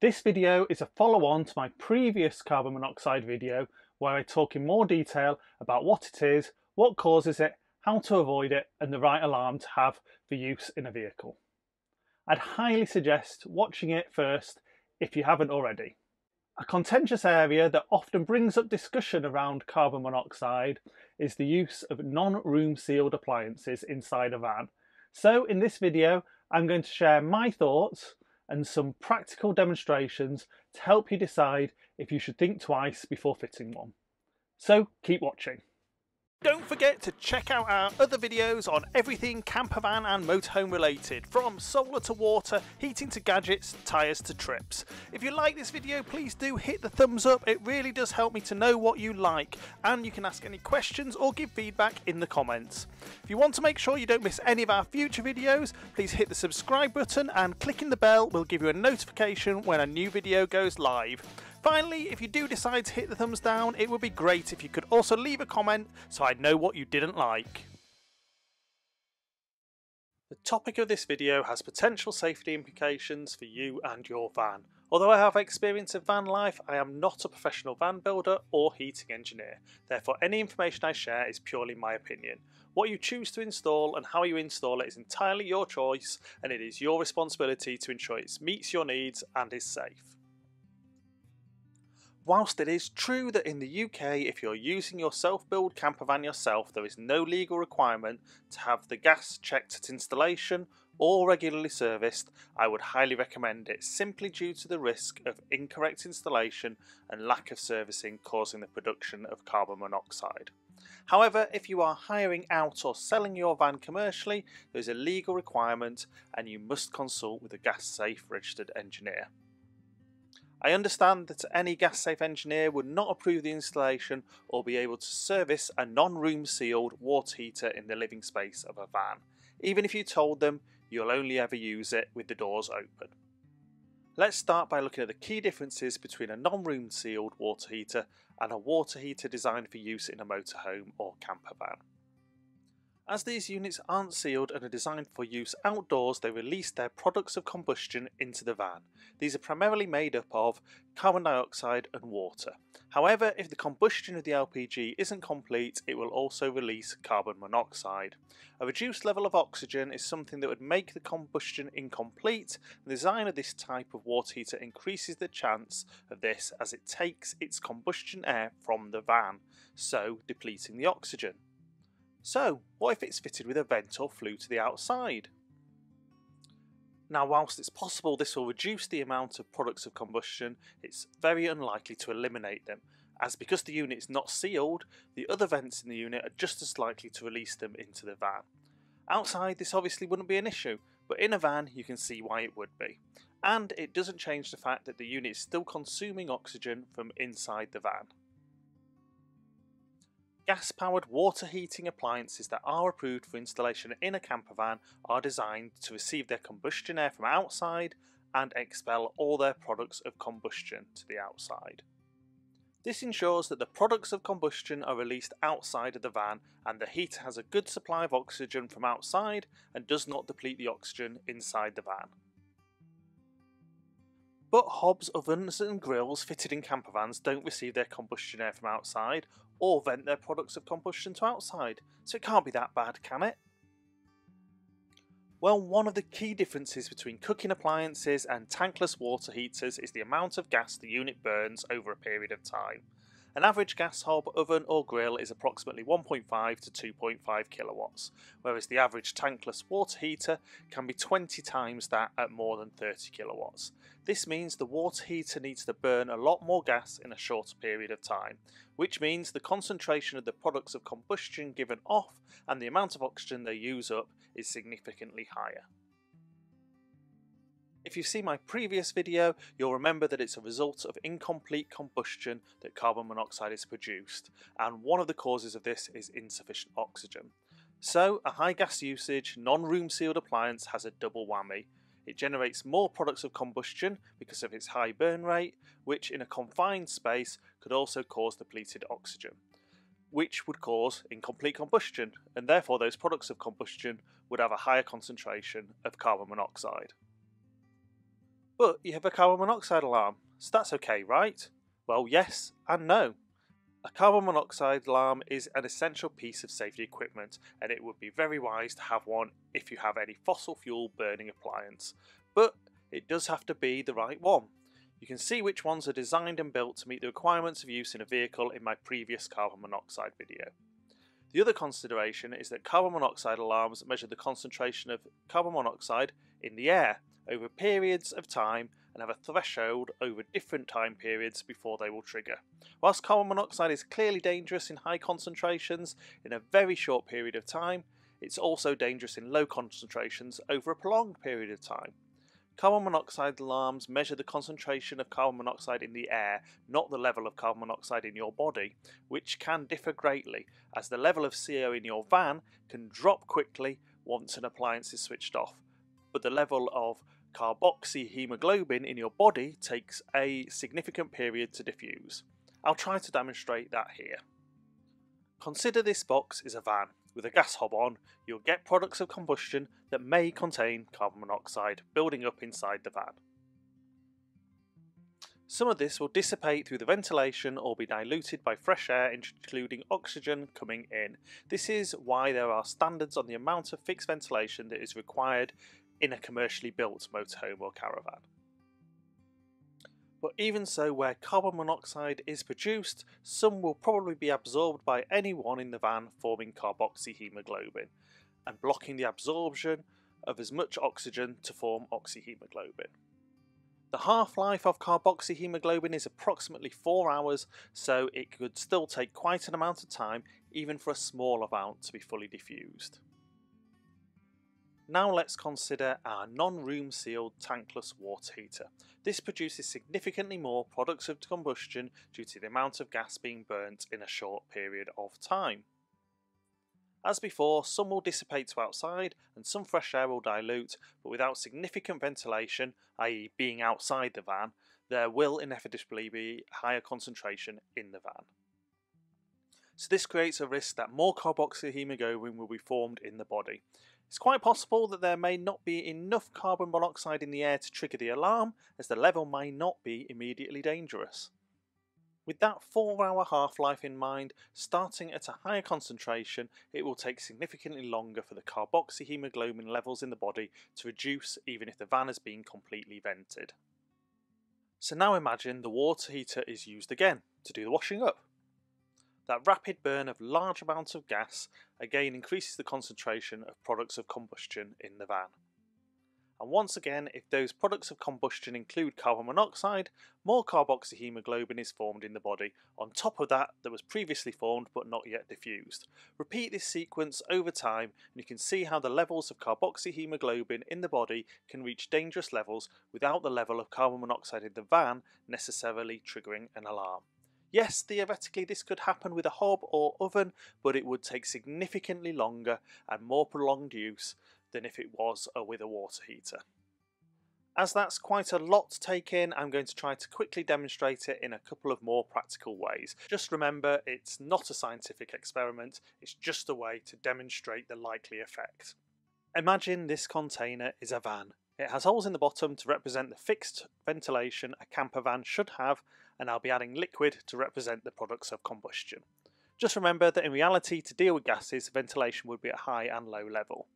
This video is a follow-on to my previous carbon monoxide video where I talk in more detail about what it is, what causes it, how to avoid it and the right alarm to have for use in a vehicle. I'd highly suggest watching it first if you haven't already. A contentious area that often brings up discussion around carbon monoxide is the use of non-room sealed appliances inside a van. So in this video, I'm going to share my thoughts and some practical demonstrations to help you decide if you should think twice before fitting one. So keep watching. Don't forget to check out our other videos on everything campervan and motorhome related, from solar to water, heating to gadgets, tyres to trips. If you like this video, please do hit the thumbs up, it really does help me to know what you like, and you can ask any questions or give feedback in the comments. If you want to make sure you don't miss any of our future videos, please hit the subscribe button and clicking the bell will give you a notification when a new video goes live. Finally, if you do decide to hit the thumbs down, it would be great if you could also leave a comment so I'd know what you didn't like. The topic of this video has potential safety implications for you and your van. Although I have experience of van life, I am not a professional van builder or heating engineer. Therefore, any information I share is purely my opinion. What you choose to install and how you install it is entirely your choice and it is your responsibility to ensure it meets your needs and is safe. Whilst it is true that in the UK, if you're using your self-build campervan yourself, there is no legal requirement to have the gas checked at installation or regularly serviced, I would highly recommend it simply due to the risk of incorrect installation and lack of servicing causing the production of carbon monoxide. However, if you are hiring out or selling your van commercially, there is a legal requirement and you must consult with a gas safe registered engineer. I understand that any gas safe engineer would not approve the installation or be able to service a non-room sealed water heater in the living space of a van, even if you told them you'll only ever use it with the doors open. Let's start by looking at the key differences between a non-room sealed water heater and a water heater designed for use in a motorhome or camper van. As these units aren't sealed and are designed for use outdoors, they release their products of combustion into the van. These are primarily made up of carbon dioxide and water. However, if the combustion of the LPG isn't complete, it will also release carbon monoxide. A reduced level of oxygen is something that would make the combustion incomplete. The design of this type of water heater increases the chance of this as it takes its combustion air from the van, so depleting the oxygen. So, what if it's fitted with a vent or flue to the outside? Now, whilst it's possible this will reduce the amount of products of combustion, it's very unlikely to eliminate them, as because the unit is not sealed, the other vents in the unit are just as likely to release them into the van. Outside, this obviously wouldn't be an issue, but in a van, you can see why it would be. And it doesn't change the fact that the unit is still consuming oxygen from inside the van. Gas-powered water heating appliances that are approved for installation in a campervan are designed to receive their combustion air from outside and expel all their products of combustion to the outside. This ensures that the products of combustion are released outside of the van and the heater has a good supply of oxygen from outside and does not deplete the oxygen inside the van. But hobs, ovens and grills fitted in campervans don't receive their combustion air from outside or vent their products of combustion to outside, so it can't be that bad, can it? Well, one of the key differences between cooking appliances and tankless water heaters is the amount of gas the unit burns over a period of time. An average gas hob, oven or grill is approximately 1.5 to 2.5 kilowatts, whereas the average tankless water heater can be 20 times that at more than 30 kilowatts. This means the water heater needs to burn a lot more gas in a shorter period of time, which means the concentration of the products of combustion given off and the amount of oxygen they use up is significantly higher. If you've seen my previous video, you'll remember that it's a result of incomplete combustion that carbon monoxide is produced, and one of the causes of this is insufficient oxygen. So, a high gas usage, non-room sealed appliance has a double whammy. It generates more products of combustion because of its high burn rate, which in a confined space could also cause depleted oxygen, which would cause incomplete combustion, and therefore those products of combustion would have a higher concentration of carbon monoxide. But you have a carbon monoxide alarm, so that's okay, right? Well, yes and no. A carbon monoxide alarm is an essential piece of safety equipment and it would be very wise to have one if you have any fossil fuel burning appliance. But it does have to be the right one. You can see which ones are designed and built to meet the requirements of use in a vehicle in my previous carbon monoxide video. The other consideration is that carbon monoxide alarms measure the concentration of carbon monoxide in the air over periods of time and have a threshold over different time periods before they will trigger. Whilst carbon monoxide is clearly dangerous in high concentrations in a very short period of time, it's also dangerous in low concentrations over a prolonged period of time. Carbon monoxide alarms measure the concentration of carbon monoxide in the air, not the level of carbon monoxide in your body, which can differ greatly, as the level of CO in your van can drop quickly once an appliance is switched off, but the level of carboxyhemoglobin in your body takes a significant period to diffuse. I'll try to demonstrate that here. Consider this box is a van. With a gas hob on, you'll get products of combustion that may contain carbon monoxide building up inside the van. Some of this will dissipate through the ventilation or be diluted by fresh air including oxygen coming in. This is why there are standards on the amount of fixed ventilation that is required in a commercially built motorhome or caravan. But even so, where carbon monoxide is produced, some will probably be absorbed by anyone in the van forming carboxyhemoglobin and blocking the absorption of as much oxygen to form oxyhemoglobin. The half-life of carboxyhemoglobin is approximately 4 hours, so it could still take quite an amount of time even for a small amount to be fully diffused. Now let's consider our non-room sealed tankless water heater. This produces significantly more products of combustion due to the amount of gas being burnt in a short period of time. As before, some will dissipate to outside and some fresh air will dilute, but without significant ventilation, i.e. being outside the van, there will inevitably be higher concentration in the van. So this creates a risk that more carboxyhemoglobin will be formed in the body. It's quite possible that there may not be enough carbon monoxide in the air to trigger the alarm, as the level may not be immediately dangerous. With that 4 hour half life in mind, starting at a higher concentration, it will take significantly longer for the carboxyhemoglobin levels in the body to reduce even if the van has been completely vented. So now imagine the water heater is used again to do the washing up. That rapid burn of large amounts of gas again increases the concentration of products of combustion in the van. And once again, if those products of combustion include carbon monoxide, more carboxyhemoglobin is formed in the body, on top of that that was previously formed but not yet diffused. Repeat this sequence over time and you can see how the levels of carboxyhemoglobin in the body can reach dangerous levels without the level of carbon monoxide in the van necessarily triggering an alarm. Yes, theoretically this could happen with a hob or oven, but it would take significantly longer and more prolonged use than if it was with a water heater. As that's quite a lot to take in, I'm going to try to quickly demonstrate it in a couple of more practical ways. Just remember, it's not a scientific experiment, it's just a way to demonstrate the likely effect. Imagine this container is a van. It has holes in the bottom to represent the fixed ventilation a camper van should have and I'll be adding liquid to represent the products of combustion. Just remember that in reality to deal with gases ventilation would be at high and low level.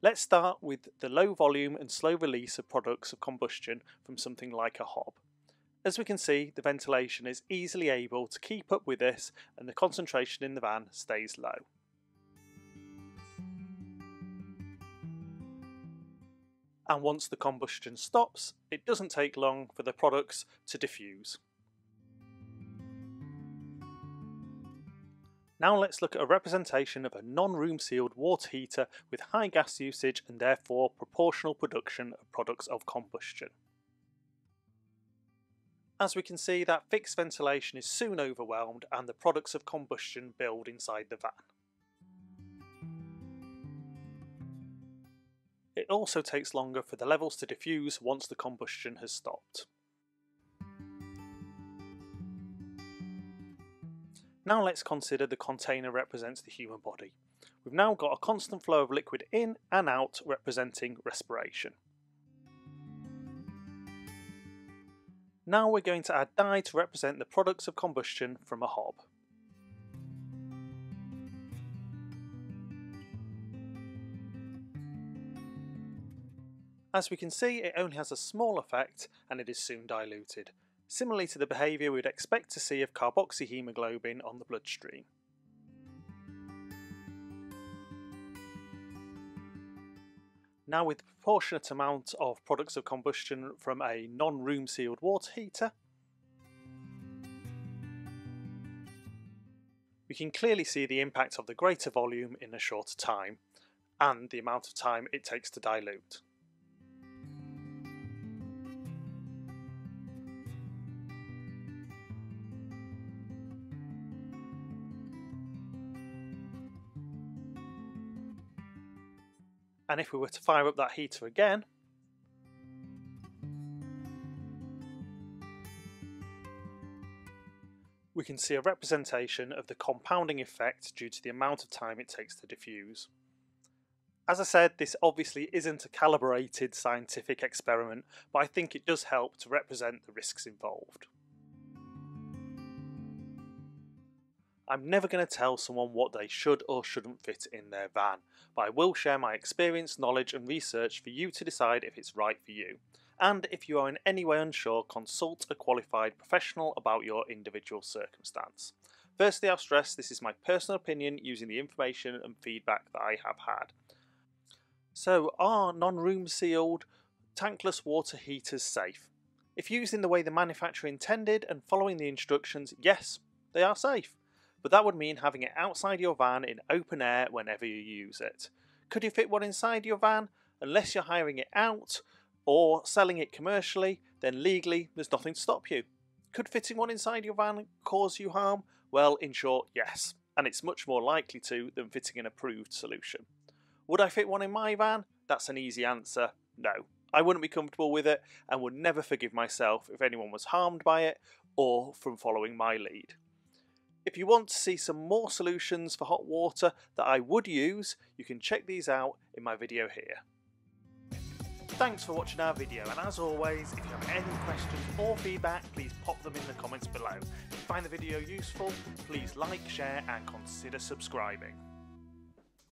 Let's start with the low volume and slow release of products of combustion from something like a hob. As we can see the ventilation is easily able to keep up with this and the concentration in the van stays low. And once the combustion stops, it doesn't take long for the products to diffuse. Now let's look at a representation of a non-room sealed water heater with high gas usage and therefore proportional production of products of combustion. As we can see that fixed ventilation is soon overwhelmed and the products of combustion build inside the van. It also takes longer for the levels to diffuse once the combustion has stopped. Now let's consider the container represents the human body. We've now got a constant flow of liquid in and out representing respiration. Now we're going to add dye to represent the products of combustion from a hob. As we can see, it only has a small effect and it is soon diluted, similarly to the behaviour we'd expect to see of carboxyhemoglobin on the bloodstream. Now with the proportionate amount of products of combustion from a non-room sealed water heater, we can clearly see the impact of the greater volume in a shorter time, and the amount of time it takes to dilute. And if we were to fire up that heater again, we can see a representation of the compounding effect due to the amount of time it takes to diffuse. As I said, this obviously isn't a calibrated scientific experiment, but I think it does help to represent the risks involved. I'm never going to tell someone what they should or shouldn't fit in their van, but I will share my experience, knowledge and research for you to decide if it's right for you. And if you are in any way unsure, consult a qualified professional about your individual circumstance. Firstly, I'll stress this is my personal opinion using the information and feedback that I have had. So, are non room sealed tankless water heaters safe? If used in the way the manufacturer intended and following the instructions, yes, they are safe but that would mean having it outside your van in open air whenever you use it. Could you fit one inside your van? Unless you're hiring it out or selling it commercially, then legally there's nothing to stop you. Could fitting one inside your van cause you harm? Well, in short, yes, and it's much more likely to than fitting an approved solution. Would I fit one in my van? That's an easy answer no. I wouldn't be comfortable with it and would never forgive myself if anyone was harmed by it or from following my lead. If you want to see some more solutions for hot water that I would use, you can check these out in my video here. Thanks for watching our video and as always, if you have any questions or feedback, please pop them in the comments below. If you find the video useful, please like, share and consider subscribing.